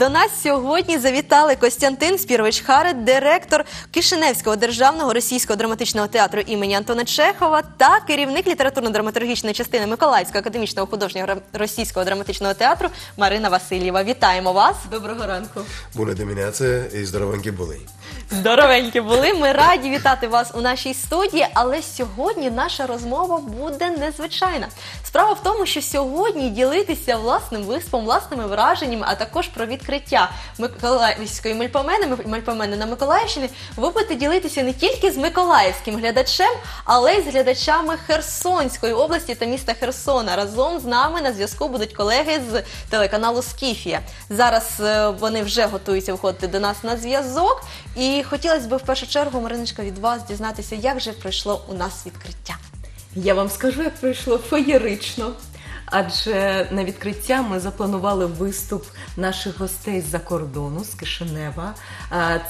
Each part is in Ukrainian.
До нас сьогодні завітали Костянтин Спірович Харет, директор Кишиневського державного російського драматичного театру імені Антона Чехова та керівник літературно-драматургічної частини Миколаївського академічного художнього російського драматичного театру Марина Васильєва. Вітаємо вас! Доброго ранку! Були домінація і здоровенькі були. Здоровенькі були. Ми раді вітати вас у нашій студії. Але сьогодні наша розмова буде незвичайна. Справа в тому, що сьогодні ділитися власним виспом, власними враженнями, а також про відкриття Миколаївської мельпомени, мельпомени на Миколаївщині, ви будете ділитися не тільки з миколаївським глядачем, але й з глядачами Херсонської області та міста Херсона. Разом з нами на зв'язку будуть колеги з телеканалу Скіфія. Зараз е, вони вже готуються виходити до нас на зв'язок. І хотілося б в першу чергу, Мариночка, від вас дізнатися, як же пройшло у нас відкриття. Я вам скажу, як пройшло феєрично. Адже на відкриття ми запланували виступ наших гостей з-за кордону, з Кишинева.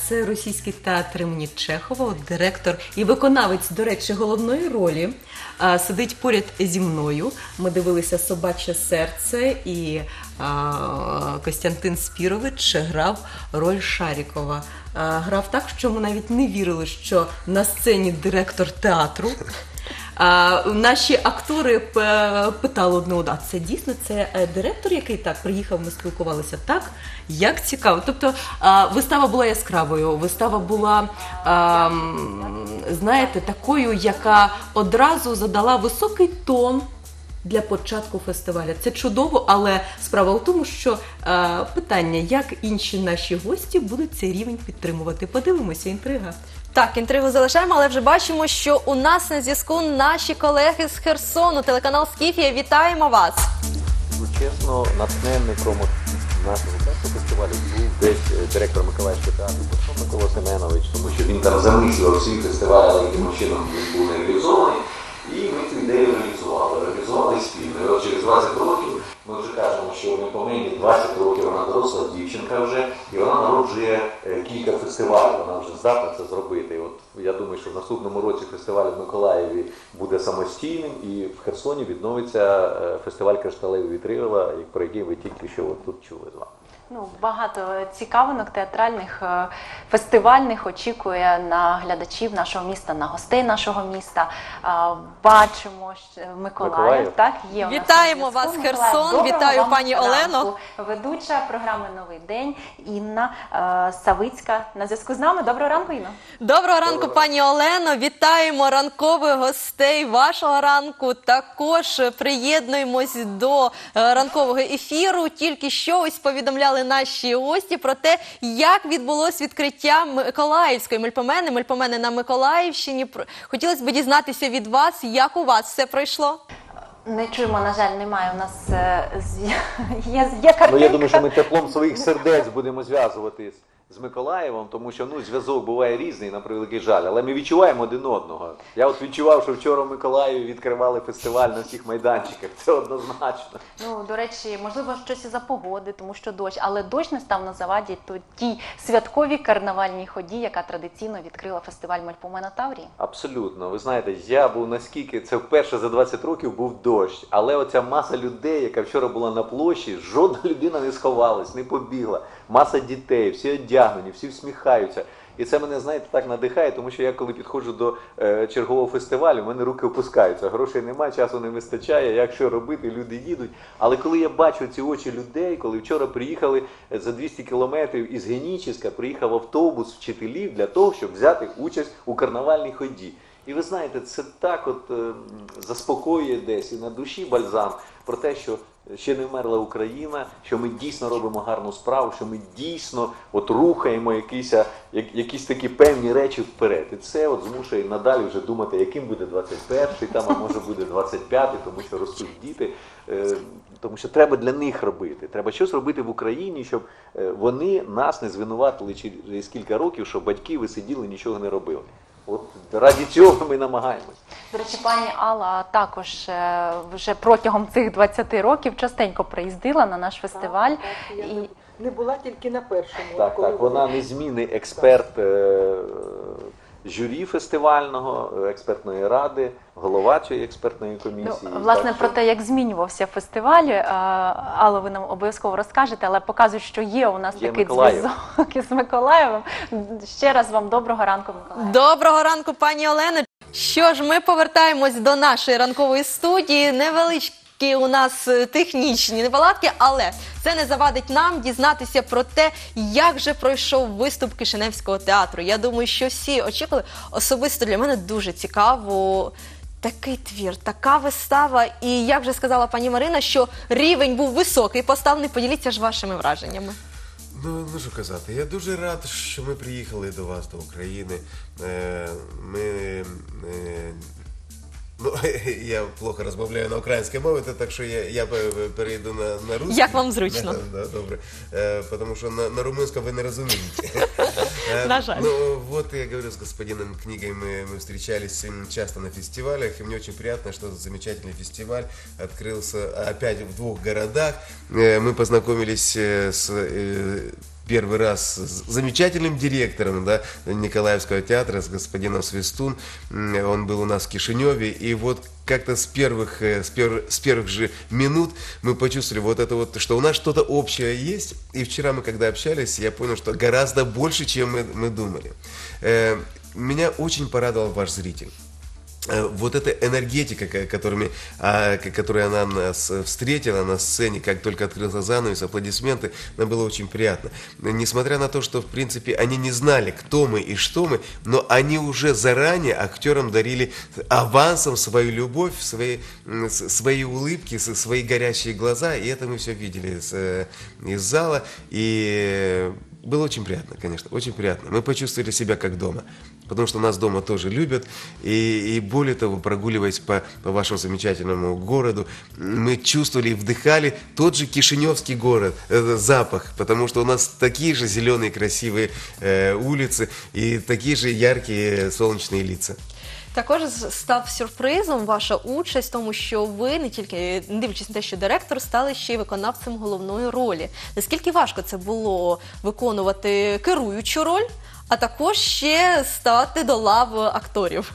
Це російський театр імені Чехова, директор і виконавець, до речі, головної ролі. Сидить поряд зі мною. Ми дивилися собаче серце, і Костянтин Спірович грав роль Шарікова. Грав так, що ми навіть не вірили, що на сцені директор театру. Наші актори питали одного, а це дійсно це е, директор, який так приїхав, ми спілкувалися так. Як цікаво. Тобто вистава була яскравою, вистава була, знаєте, такою, яка одразу задала високий тон. Для початку фестивалю це чудово, але справа в тому, що е, питання, як інші наші гості будуть цей рівень підтримувати. Подивимося, інтрига. Так, інтригу залишаємо, але вже бачимо, що у нас на зв'язку наші колеги з Херсону, телеканал Скіфія. Вітаємо вас! Ну, чесно, натхненником от нашого першого фестивалю був десь е, директор Миколаївського театру Микола Семенович, тому що він там замислював свій фестиваль, але яким чином він був не реалізований. І ми цю ідею реалізували. Реалізували спільно. І от через 20 років ми вже кажемо, що в Миколаїві 20 років вона доросла дівчинка вже, і вона народжує е, кілька фестивалів. Вона вже здатна це зробити. І от я думаю, що в наступному році фестиваль в Миколаєві буде самостійним, і в Херсоні відновиться е, фестиваль Кришталеві вітрила, про який ви тільки що от тут чули з вами. Ну, багато цікавинок театральних, е, фестивальних очікує на глядачів нашого міста, на гостей нашого міста. Бачимо що Миколаїв. Миколаїв. Так, є у нас Вітаємо вас, Херсон. доброго Вітаю, вам пані ранку. Олено. Ведуча програми Новий день Інна е, Савицька на зв'язку з нами. Доброго ранку, Інна. Доброго ранку, пані Олено. Вітаємо ранкових гостей вашого ранку. Також приєднуємось до е, ранкового ефіру. Тільки що ось повідомляли наші гості про те, як відбулось відкриття Миколаївської мельпомени, мельпомени на Миколаївщині. Хотілося б дізнатися від вас, як у вас все пройшло. Не чуємо, на жаль, немає у нас є, з- є, є картинка. Ну я думаю, що ми теплом своїх сердець будемо зв'язувати з, Миколаєвом, тому що ну зв'язок буває різний, на превеликий жаль, але ми відчуваємо один одного. Я от відчував, що вчора в Миколаєві відкривали фестиваль на всіх майданчиках. Це однозначно. Ну, до речі, можливо, щось із-за погоди, тому що дощ, але дощ не став на заваді то тій святковій карнавальній ході, яка традиційно відкрила фестиваль Мальпомена Таврії. Абсолютно. Ви знаєте, я був наскільки це вперше за 20 років був дощ, але оця маса людей, яка вчора була на площі, жодна людина не сховалась, не побігла. Маса дітей, всі одягнені, всі всміхаються. І це мене, знаєте, так надихає, тому що я коли підходжу до е, чергового фестивалю, в мене руки опускаються. Грошей немає, часу не вистачає. Як що робити, люди їдуть. Але коли я бачу ці очі людей, коли вчора приїхали е, за 200 кілометрів із Геніческа, приїхав автобус вчителів для того, щоб взяти участь у карнавальній ході. І ви знаєте, це так от е, заспокоює десь і на душі бальзам про те, що ще не вмерла Україна, що ми дійсно робимо гарну справу, що ми дійсно от рухаємо якісь, як, якісь такі певні речі вперед. І це от змушує надалі вже думати, яким буде 21-й, там, а може буде 25-й, тому що ростуть діти. Е, тому що треба для них робити. Треба щось робити в Україні, щоб е, вони нас не звинуватили через кілька років, що батьки ви сиділи, нічого не робили. От раді цього ми намагаємось. До речі, пані Алла також е, вже протягом цих 20 років частенько приїздила на наш фестиваль. Так, я І не була тільки на першому. Так, коли так, вона незмінний експерт е, журі фестивального, е, експертної ради, голова цієї експертної комісії. Ну, власне, Так про що- те, як змінювався фестиваль, е, Алло, ви нам обов'язково розкажете, але показують, що є у нас Є такий Миколаїв. зв'язок із Миколаєвом. Ще раз вам доброго ранку, Миколаїв. Доброго ранку, пані Олено. Що ж, ми повертаємось до нашої ранкової студії. Невеличкі у нас е, технічні неполадки, але це не завадить нам дізнатися про те, як же пройшов виступ Кишиневського театру. Я думаю, що всі очікували. Особисто для мене дуже цікаво. Такий твір, така вистава, і як вже сказала пані Марина, що рівень був високий, поставлений. Поділіться ж вашими враженнями. Ну, ну що казати, я дуже рад, що ми приїхали до вас, до України. Е, Ми. е, Ну, я плохо розмовляю на українській мові, то так що я, я пе- перейду на, на русский. Як вам зручно. Да, да, добре. Е, Потому що на, на румунському ви не розумієте. Е, На жаль. Ну, вот я говорю с господином книгой, мы, мы встречались м, часто на фестивалях, и мне очень приятно, что этот замечательный фестиваль открылся опять в двух городах. Э, Мы познакомились э, с э, первый раз с замечательным директором да, Николаевского театра, с господином Свистун. Он был у нас в Кишиневе, и вот как-то с первых, э, с, пер- с первых же минут мы почувствовали вот это вот, что у нас что-то общее есть. И вчера мы, когда общались, я понял, что гораздо больше, чем мы, мы думали. Э, Меня очень порадовал ваш зритель. Э, Вот эта энергетика, ко- которыми, а, она нас встретила на сцене, как только открылся занавес, аплодисменты, нам было очень приятно. Несмотря на то, что, в принципе, они не знали, кто мы и что мы, но они уже заранее актерам дарили авансом свою любовь, свои, свои улыбки, свои горящие глаза, и это мы все видели с, э, из зала, и было очень приятно, конечно, очень приятно. Мы почувствовали себя как дома, потому что нас дома тоже любят, и, и более того, прогуливаясь по, по вашему замечательному городу, мы чувствовали и вдыхали тот же Кишиневский город, э, запах, потому что у нас такие же зеленые красивые э, улицы и такие же яркие солнечные лица. Також з- став сюрпризом ваша участь, в тому що ви не тільки не дивлячись на те, що директор стали ще й виконавцем головної ролі. Наскільки важко це було виконувати керуючу роль, А також ще стати до лав акторів?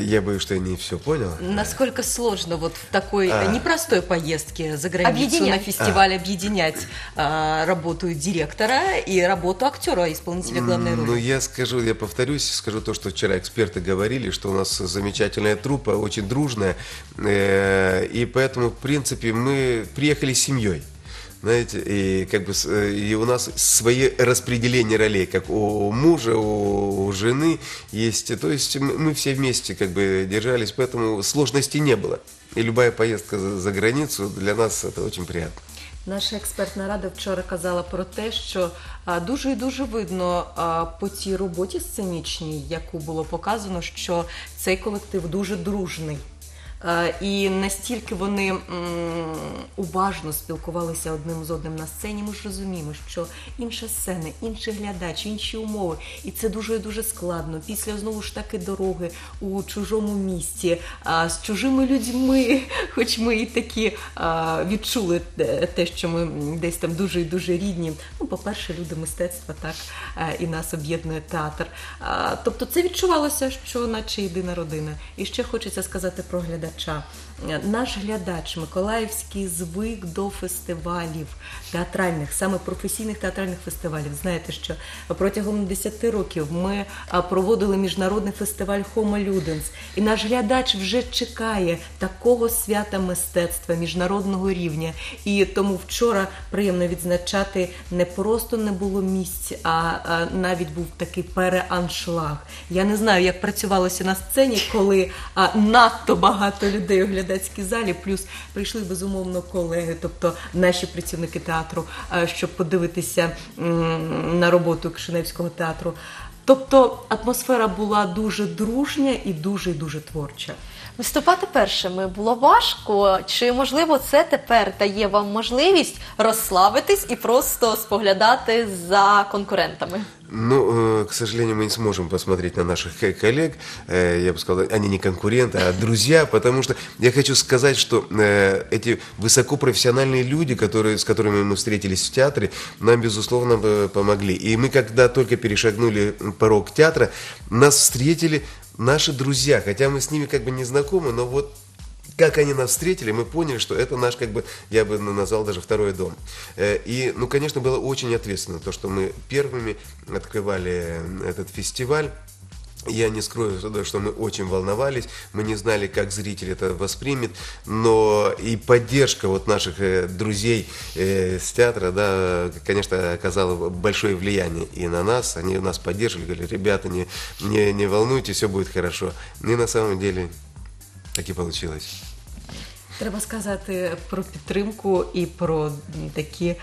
Я боюсь, что я не все понял. Насколько сложно вот в такой А. непростой поездке за границу Объединять. на фестиваль объединять а, работу директора и работу актера, исполнителя главной роли? Ну, я скажу, я повторюсь, скажу то, что вчера эксперты говорили, что у нас замечательная труппа, очень дружная, э, и поэтому, в принципе, мы приехали с семьей. Знаете, и как бы с- э, и у нас свои распределения ролей, как у мужа, у, у жены есть. То есть мы мы все вместе как бы держались, поэтому сложностей не было. И любая поездка за, за границу для нас это очень приятно. Наша експертна рада вчора казала про те, що а, дуже і дуже видно а, по цій роботі сценічній, яку було показано, що цей колектив дуже дружний. А, І настільки вони уважно спілкувалися одним з одним на сцені, ми ж розуміємо, що інша сцена, інший глядач, інші умови, і це дуже дуже складно. Після знову ж таки дороги у чужому місті, з чужими людьми, хоч ми і такі відчули те- що ми десь там дуже і дуже рідні. Ну, по-перше, люди мистецтва, так і нас об'єднує театр. Тобто це відчувалося, що наче єдина родина. І ще хочеться сказати про глядача. Е, Наш глядач Миколаївський звик до фестивалів театральних, саме професійних театральних фестивалів. Знаєте, що протягом 10 років ми проводили міжнародний фестиваль Homo Ludens, і наш глядач вже чекає такого свята мистецтва міжнародного рівня. І тому вчора приємно відзначати не просто не було місць, а, навіть був такий переаншлаг. Я не знаю, як працювалося на сцені, коли надто багато людей у глядацькій залі, плюс прийшли безумовно колеги, тобто наші працівники театру, щоб подивитися на роботу Кишиневського театру. Тобто атмосфера була дуже дружня і дуже дуже творча. Виступати першими було важко. Чи можливо це тепер дає вам можливість розслабитись і просто споглядати за конкурентами? Ну, э, к сожалению, мы не сможем посмотреть на наших ко- коллег. Э, Я бы сказал, они не конкуренты, а друзья, потому что я хочу сказать, что э, эти высокопрофессиональные люди, которые, с которыми мы встретились в театре, нам, безусловно, помогли. И мы, когда только перешагнули порог театра, нас встретили наши друзья, хотя мы с ними как бы не знакомы, но вот как они нас встретили, мы поняли, что это наш, как бы, я бы назвал даже второй дом. Э, И, ну, конечно, было очень ответственно, то, что мы первыми открывали этот фестиваль. Я не скрою, что мы очень волновались, мы не знали, как зритель это воспримет, но и поддержка вот наших э, друзей э, с театра, да, конечно, оказала большое влияние и на нас, они нас поддерживали, говорили, ребята, не, не, не волнуйтесь, все будет хорошо. И на самом деле так і получилось. Треба сказати про підтримку і про такі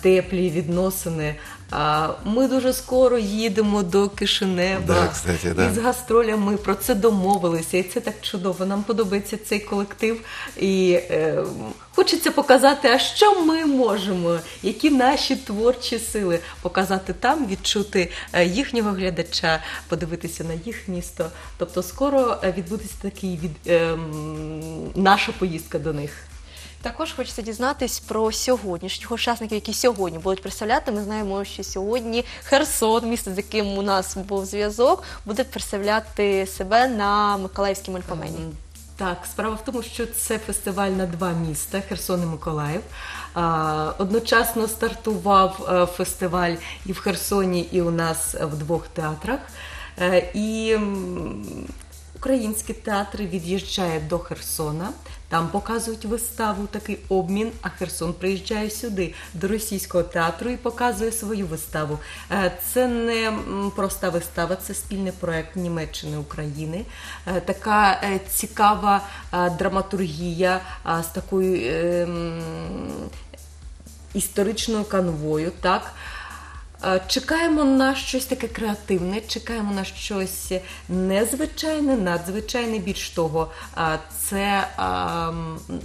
теплі відносини. А, Ми дуже скоро їдемо до Кишинева. Да, кстати, да. І з гастролями про це домовилися. І це так чудово. Нам подобається цей колектив. І е, хочеться показати, а що ми можемо, які наші творчі сили показати там, відчути е, їхнього глядача, подивитися на їх місто. Тобто скоро е, відбудеться такий від е, наша поїздка до них. Також хочеться дізнатись про сьогоднішніх учасників, які сьогодні будуть представляти. Ми знаємо, що сьогодні Херсон, місто, з яким у нас був зв'язок, буде представляти себе на Миколаївській мальпомені. Так, справа в тому, що це фестиваль на два міста Херсон і Миколаїв. Одночасно стартував е, фестиваль і в Херсоні, і у нас в двох театрах. Е, І м, український театр від'їжджає до Херсона. Там показують виставу, такий обмін. А Херсон приїжджає сюди до російського театру і показує свою виставу. Е, Це не проста вистава, це спільний проект Німеччини України. Е, Така е, цікава драматургія з такою е, історичною канвою. Так. Е, Чекаємо на щось таке креативне, чекаємо на щось незвичайне, надзвичайне. Більш того, е, це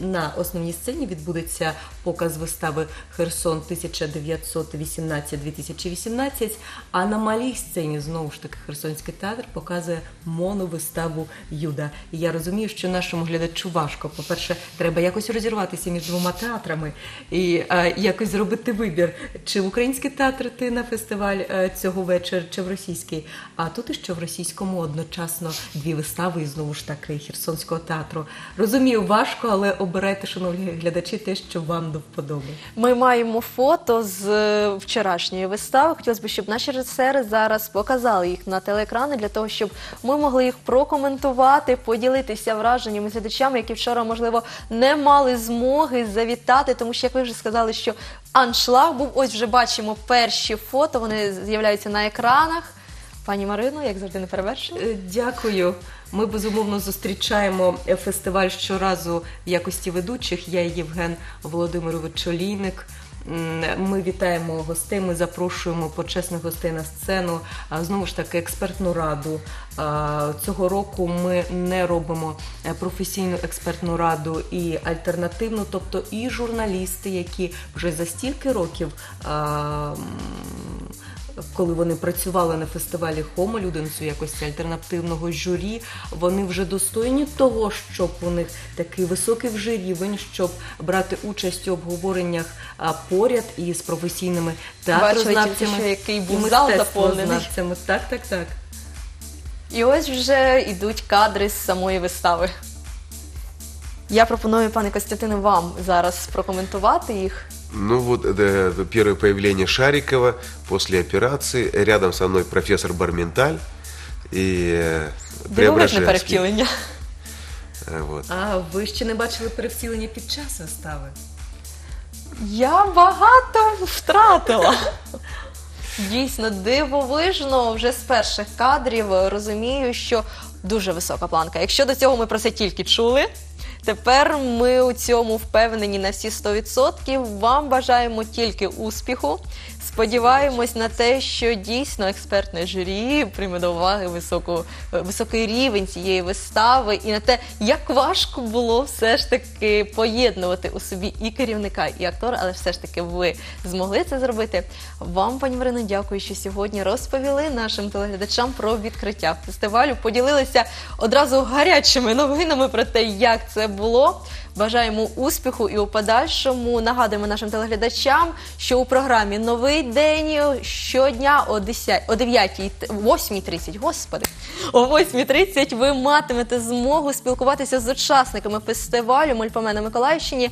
на основній сцені відбудеться показ вистави Херсон 1918-2018, а на малій сцені знову ж таки Херсонський театр показує моновиставу Юда. І я розумію, що нашому глядачу важко. По-перше, треба якось розірватися між двома театрами і е, якось зробити вибір, чи в український театр ти на фестиваль е, цього вечора, чи в російський. А тут і що в російському одночасно дві вистави, і знову ж таки Херсонського театру. Розумію, важко, але обирайте, шановні глядачі, те, що вам до вподоби. Ми маємо фото з е, вчорашньої вистави. Хотілося б, щоб наші режисери зараз показали їх на телеекрани для того, щоб ми могли їх прокоментувати, поділитися враженнями з глядачами, які вчора, можливо, не мали змоги завітати, тому що, як ви вже сказали, що аншлаг був. Ось вже бачимо перші фото. Вони з'являються на екранах. Пані Марино, як завжди, не перевершені. Е, Дякую. Ми безумовно зустрічаємо е, фестиваль щоразу в якості ведучих. Я Євген Володимирович Олійник. Ми вітаємо гостей, ми запрошуємо почесних гостей на сцену. Знову ж таки, експертну раду. Цього року ми не робимо е, професійну експертну раду і альтернативну, тобто і журналісти, які вже за стільки років. Коли вони працювали на фестивалі Хомо Люденцю в якості альтернативного журі, вони вже достойні того, щоб у них такий високий вже рівень, щоб брати участь у обговореннях поряд із професійними театрознавцями що, який був зал заповнений. Так, так, так. І ось вже йдуть кадри з самої вистави. Я пропоную, пане Костянтине, вам зараз прокоментувати їх. Ну вот это, это первое появление Шарикова после операции. Рядом со мной профессор Барменталь и э, Дивовижне Преображенский. перевтілення. Э, Вот. А ви ще не бачили перевтілення під час вистави? Я багато втратила. Дійсно, дивовижно вже з перших кадрів розумію, що дуже висока планка. Якщо до цього ми про це тільки чули, Тепер ми у цьому впевнені на всі 100%. Вам бажаємо тільки успіху. Сподіваємось на те, що дійсно експертне журі прийме до уваги високу, високий рівень цієї вистави і на те, як важко було все ж таки поєднувати у собі і керівника, і актора, але все ж таки ви змогли це зробити. Вам, пані Марино, дякую, що сьогодні розповіли нашим телеглядачам про відкриття фестивалю. Поділилися одразу гарячими новинами про те, як це було. Бажаємо успіху і у подальшому нагадуємо нашим телеглядачам, що у програмі Новий день щодня о 10, о 9, 8.30, господи, о 8.30 ви матимете змогу спілкуватися з учасниками фестивалю Мольпомена Миколаївщині.